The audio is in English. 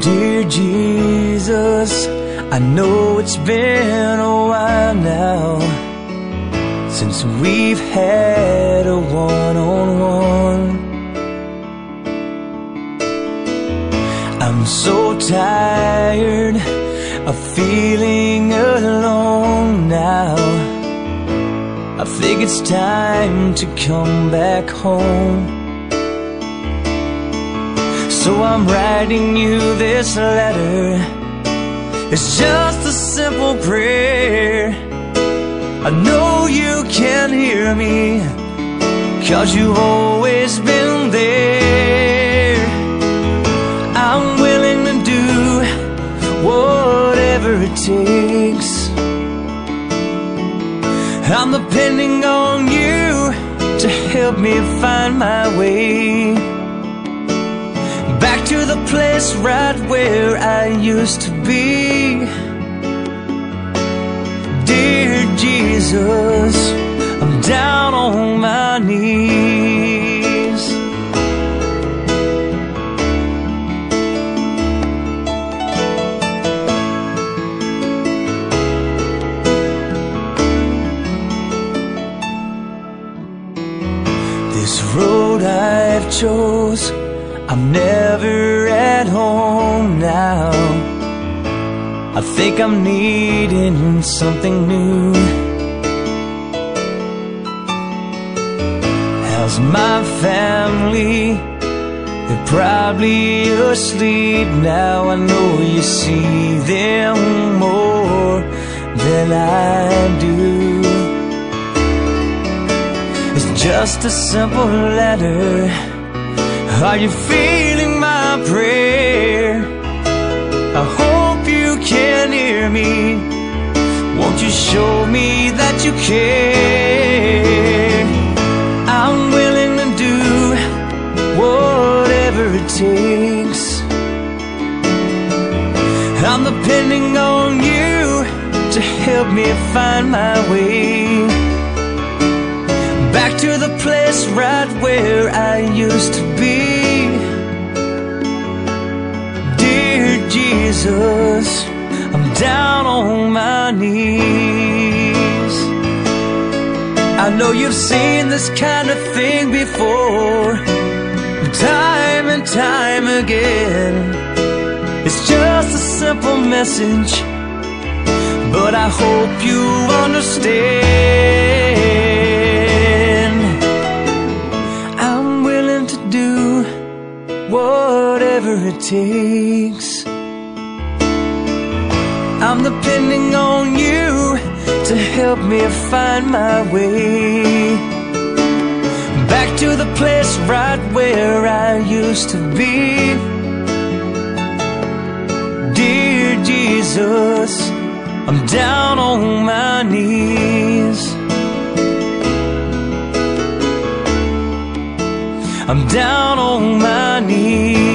Dear Jesus, I know it's been a while now since we've had a one on one. I'm so tired of feeling alone now. I think it's time to come back home. So I'm writing you this letter. It's just a simple prayer. I know you can hear me, cause you've always been there. I'm willing to do whatever it takes. I'm depending on you to help me find my way the place right where I used to be. Dear Jesus, I'm down on my knees. This road I've chose, I'm never at home now. I think I'm needing something new. How's my family? They're probably asleep now. I know you see them more than I do. It's just a simple letter. Are you feeling my prayer? I hope you can hear me. Won't you show me that you care? I'm willing to do whatever it takes. I'm depending on you to help me find my way back to the place right where I used to Jesus, I'm down on my knees. I know you've seen this kind of thing before, time and time again. It's just a simple message, but I hope you understand. I'm willing to do whatever it takes. I'm depending on you to help me find my way back to the place right where I used to be. Dear Jesus, I'm down on my knees. I'm down on my knees.